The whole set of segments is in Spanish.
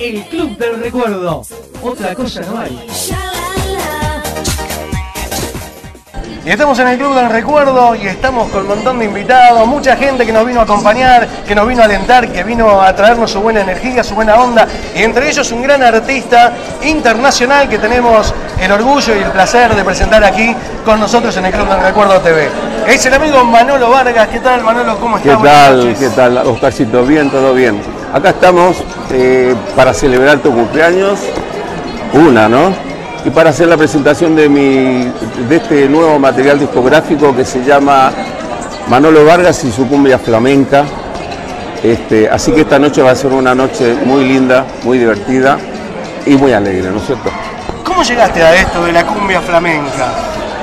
El Club del Recuerdo. Otra cosa no hay. Y estamos en el Club del Recuerdo y estamos con un montón de invitados, mucha gente que nos vino a acompañar, que nos vino a alentar, que vino a traernos su buena energía, su buena onda. Y entre ellos un gran artista internacional que tenemos el orgullo y el placer de presentar aquí con nosotros en el Club del Recuerdo TV. Es el amigo Manolo Vargas. ¿Qué tal Manolo? ¿Cómo ¿Qué estás? Buenas tal? ¿Qué tal, Oscarcito? Bien, todo bien. Acá estamos eh, para celebrar tu cumpleaños, una, ¿no? Y para hacer la presentación de, mi, de este nuevo material discográfico que se llama Manolo Vargas y su cumbia flamenca. Este, así que esta noche va a ser una noche muy linda, muy divertida y muy alegre, ¿no es cierto? ¿Cómo llegaste a esto de la cumbia flamenca?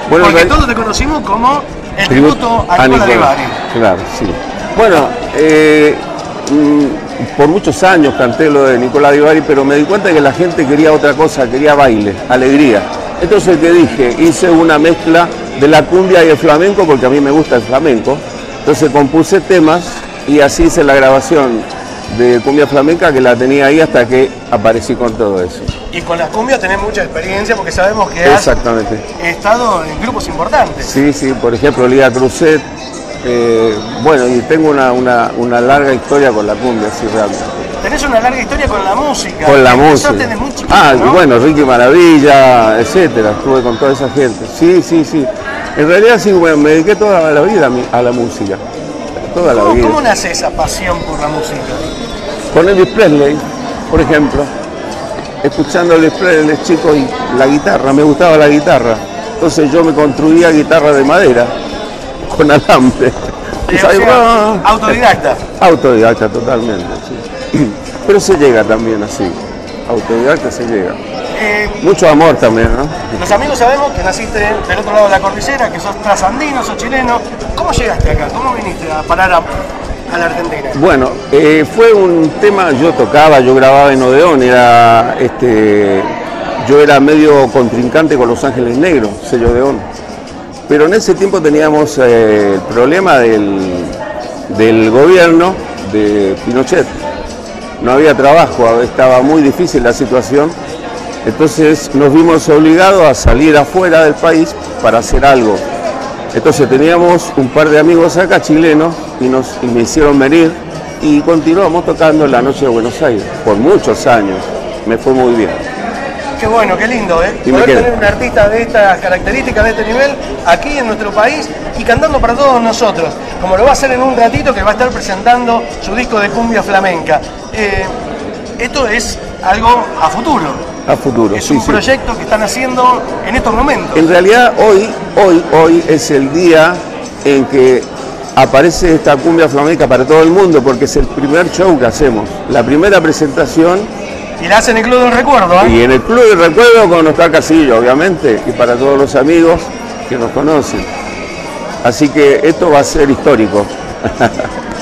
Bueno, Porque todos te conocimos como el Tributo a Bari. Claro, sí. Bueno, eh, mm, por muchos años canté lo de Nicolás Di Bari, pero me di cuenta que la gente quería otra cosa, quería baile, alegría. Entonces, ¿qué dije? Hice una mezcla de la cumbia y el flamenco, porque a mí me gusta el flamenco. Entonces compuse temas y así hice la grabación de cumbia flamenca que la tenía ahí hasta que aparecí con todo eso. Y con la cumbia tenés mucha experiencia porque sabemos que has Exactamente. estado en grupos importantes. Sí, sí, por ejemplo, Liga Cruzet. Eh, bueno, y tengo una, una- una larga historia con la cumbia, sí, realmente. Tenés una larga historia con la música. Con la música. de muy chiquito, Ah, bueno, Ricky Maravilla, etcétera. Estuve con toda esa gente. Sí, sí, sí. En realidad sí, bueno, me dediqué toda la vida a, la música. Toda la ¿Cómo, vida. cómo nace esa pasión por la música? Con Elvis Presley, por ejemplo. Escuchando Elvis Presley de chico y la guitarra, me gustaba la guitarra. Entonces yo me construía guitarra de madera, con alambre. O sea, va. autodidacta. Autodidacta totalmente, sí. Pero se llega también así. Autodidacta se llega. Eh, Mucho amor también, ¿no? los amigos sabemos que naciste del otro lado de la cordillera, que sos trasandino, sos chileno. ¿Cómo llegaste acá? ¿Cómo viniste a parar a, a la Argentina? Bueno, eh, fue un tema, yo tocaba, yo grababa en Odeón, era este, yo era medio contrincante con Los Ángeles Negros, sello Odeón. Pero en ese tiempo teníamos eh, el problema del, del gobierno de Pinochet. No había trabajo, estaba muy difícil la situación. Entonces nos vimos obligados a salir afuera del país para hacer algo. Entonces teníamos un par de amigos acá chilenos y, nos, y me hicieron venir y continuamos tocando en la noche de Buenos Aires por muchos años. Me fue muy bien. Qué bueno, qué lindo, ¿eh? Y Poder tener un artista de estas características, de este nivel, aquí en nuestro país y cantando para todos nosotros, como lo va a hacer en un ratito que va a estar presentando su disco de cumbia flamenca. Eh, esto es algo a futuro. A futuro. Es sí, un sí. proyecto que están haciendo en estos momentos. En realidad hoy, hoy, hoy es el día en que aparece esta cumbia flamenca para todo el mundo porque es el primer show que hacemos, la primera presentación Y la hacen en el Club del Recuerdo, ¿eh? y en el Club de Recuerdo con Oscar Casillo, obviamente, y para todos los amigos que nos conocen. Así que esto va a ser histórico.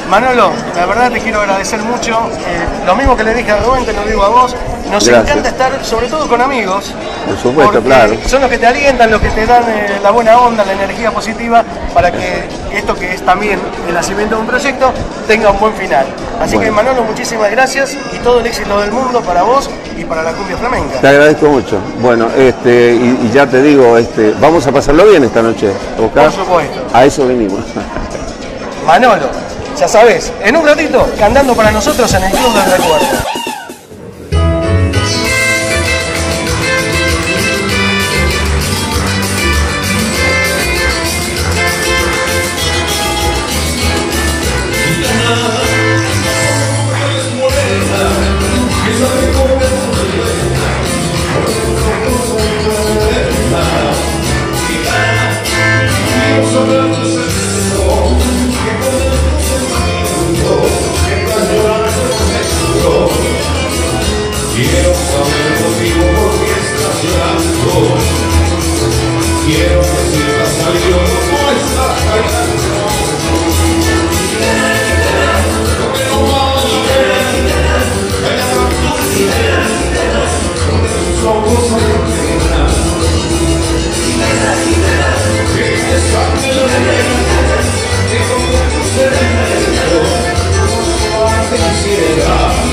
Manolo, la verdad te quiero agradecer mucho. Eh, lo mismo que le dije a Rubén, te lo digo a vos. Nos Gracias. encanta estar, sobre todo con amigos. Por supuesto, claro. Son los que te alientan, los que te dan eh, la buena onda, la energía positiva para que esto que es también el nacimiento de un proyecto tenga un buen final. Así Bueno. que Manolo, muchísimas gracias y todo el éxito del mundo para vos y para la cumbia flamenca. Te agradezco mucho. Bueno, este, y, y ya te digo, este, vamos a pasarlo bien esta noche. Por supuesto. A eso venimos. Manolo, ya sabes, en un ratito cantando para nosotros en el Club del Recuerdo. Te sangre la pena. Que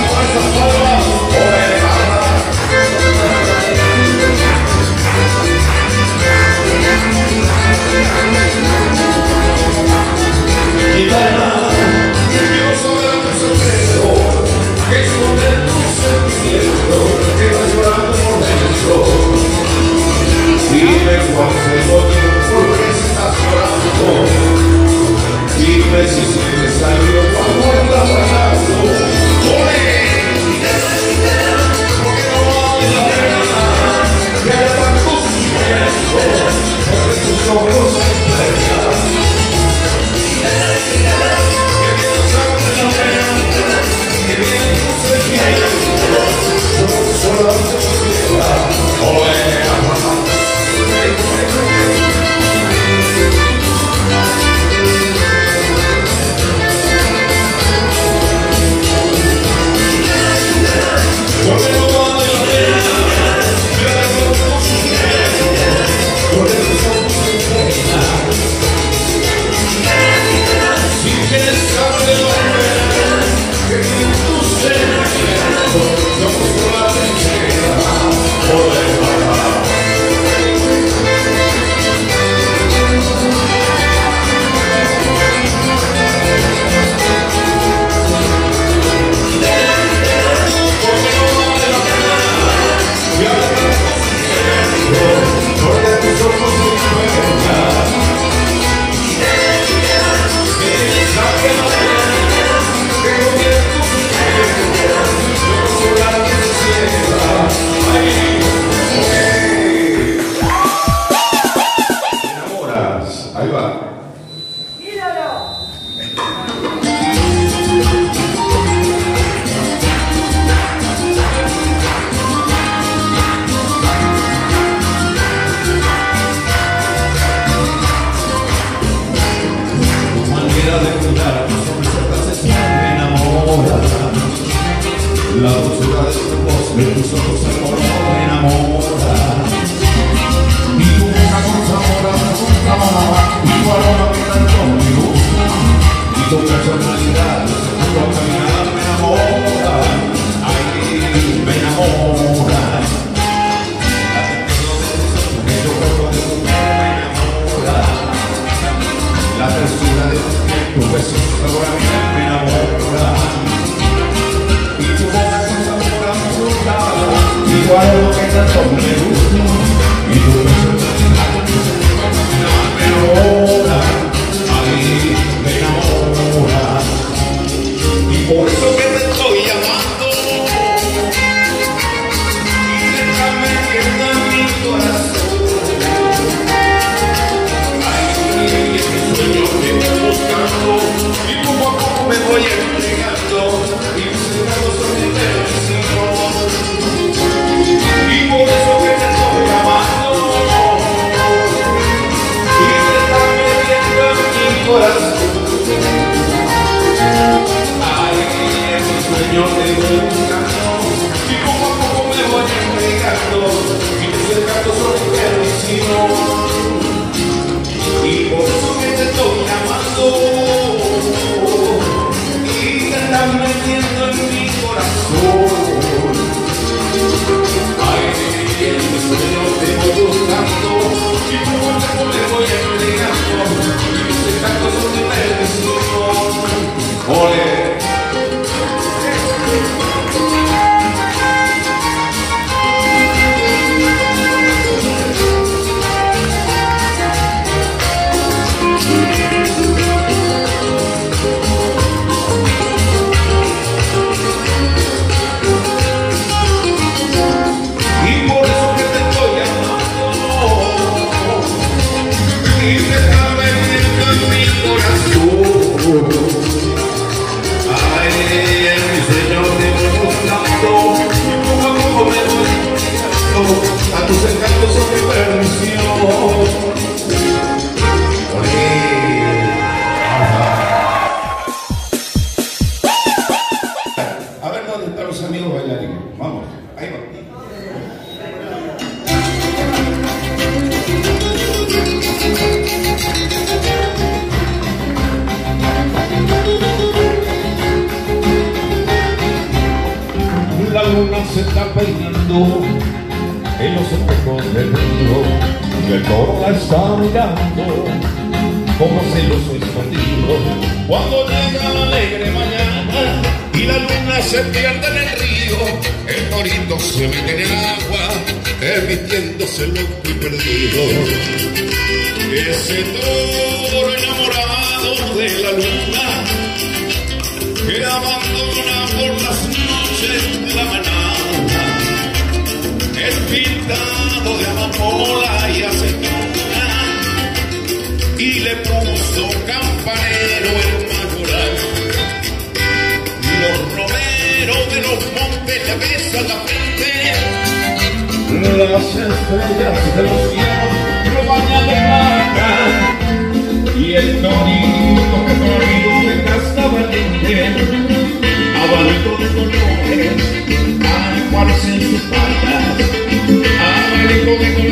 ardiendo en mi corazón. a tus encantos sobre perdición. A ver dónde están los amigos bailarines. Vamos, ahí va. La luna se está peinando en los espejos del mundo y el toro la está mirando como celoso escondido. Cuando llega la alegre mañana y la luna se pierde en el río el torito se mete en el agua emitiéndose loco y perdido. Ese toro enamorado de la luna que abandona por las noches de la mañana es pintado de amapola y aceituna y le puso campanero el mayoral. Los romeros de los montes le besan la frente las estrellas de los cielos lo bañan de plata y el torito que corrido de casta valiente abanico de colores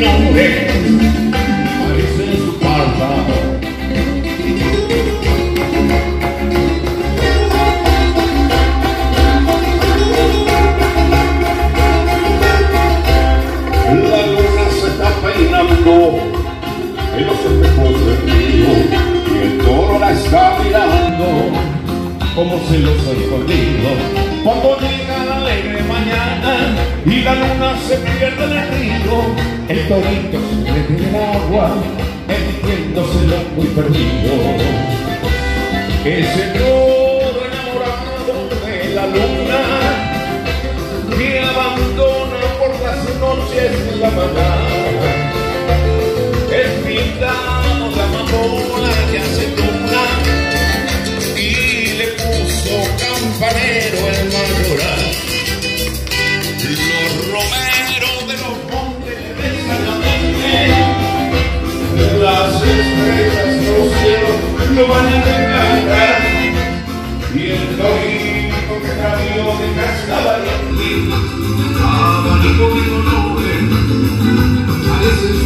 abanico de colores parece mete en el agua, sintiéndoselo muy perdido. Ese toro enamorado de la luna que abandona por las noches la manada. y el domingo que camino de casa y abanico de colores parece